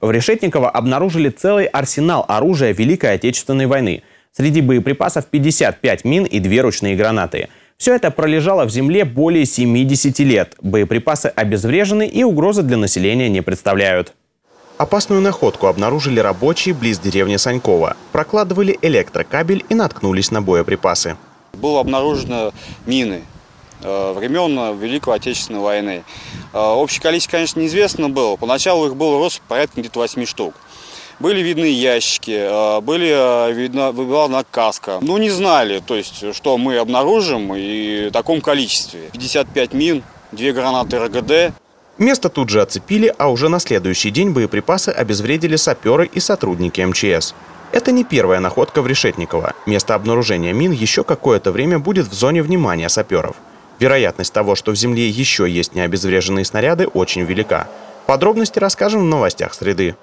В Решетниково обнаружили целый арсенал оружия Великой Отечественной войны. Среди боеприпасов 55 мин и две ручные гранаты. Все это пролежало в земле более 70 лет. Боеприпасы обезврежены и угрозы для населения не представляют. Опасную находку обнаружили рабочие близ деревни Санькова. Прокладывали электрокабель и наткнулись на боеприпасы. Было обнаружено мины времен Великой Отечественной войны. Э, Общее количество, конечно, неизвестно было. Поначалу их было рост порядка где-то 8 штук. Были видны ящики, э, были э, видна, была каска. Ну, не знали, то есть, что мы обнаружим и в таком количестве. 55 мин, две гранаты РГД. Место тут же оцепили, а уже на следующий день боеприпасы обезвредили саперы и сотрудники МЧС. Это не первая находка в Решетниково. Место обнаружения мин еще какое-то время будет в зоне внимания саперов. Вероятность того, что в земле еще есть необезвреженные снаряды, очень велика. Подробности расскажем в новостях среды.